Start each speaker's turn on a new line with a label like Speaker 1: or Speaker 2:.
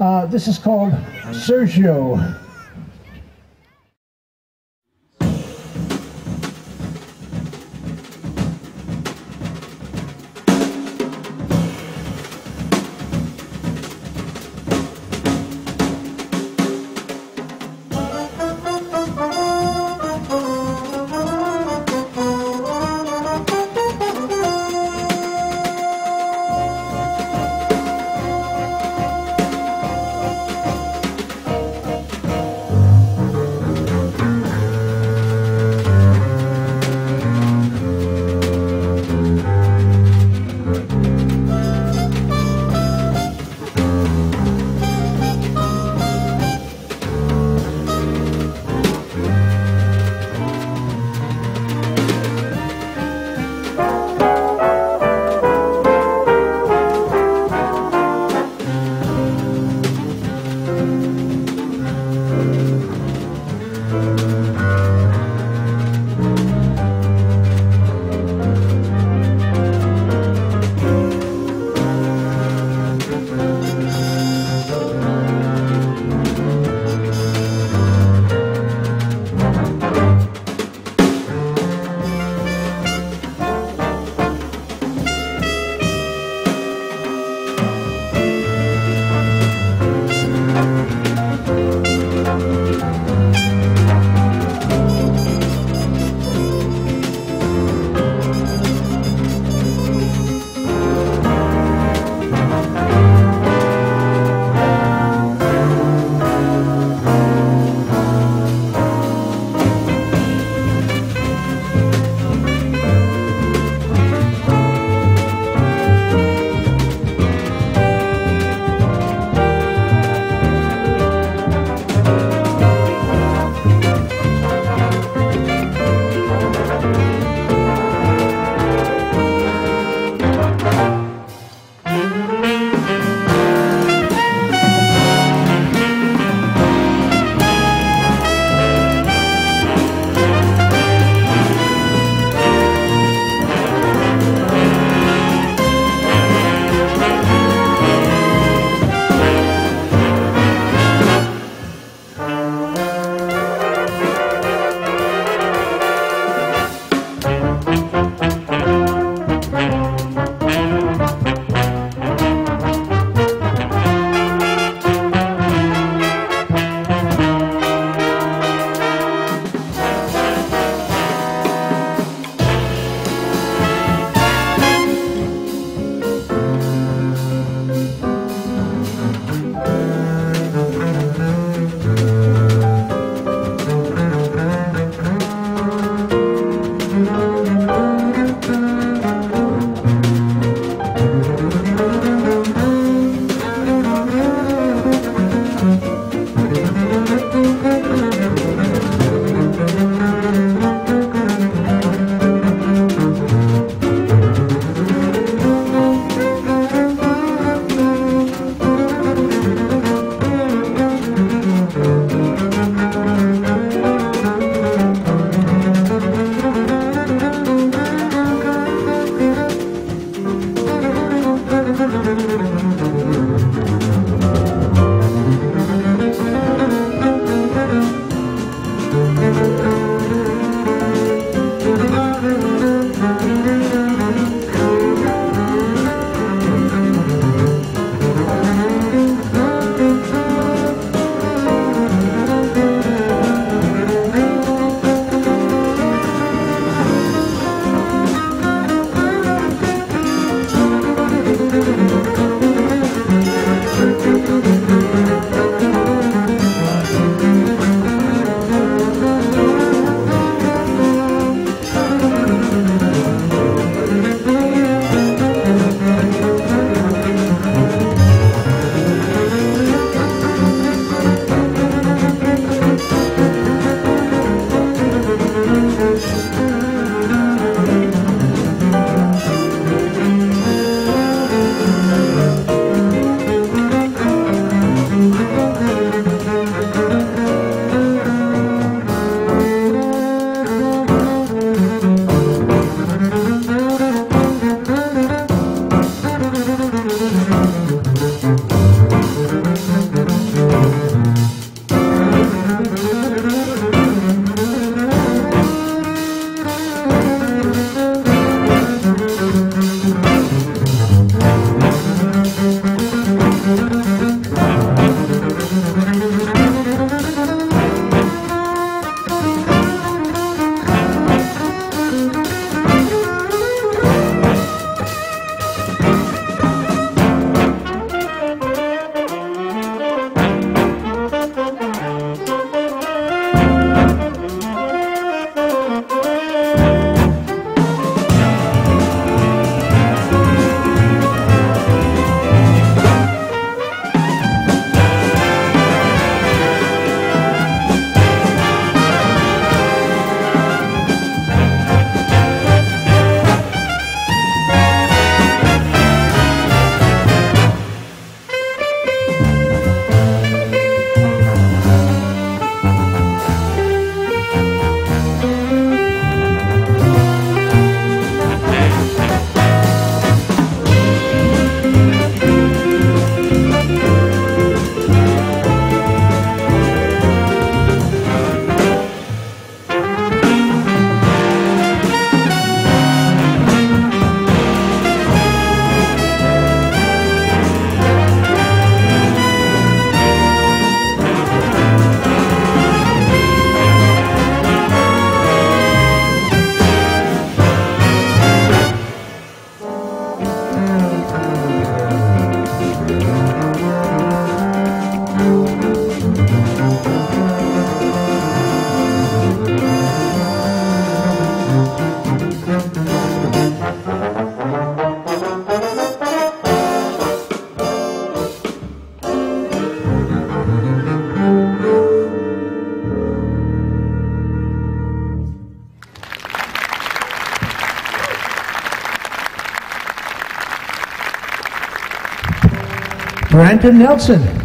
Speaker 1: Uh, this is called Sergio. Brandon Nelson.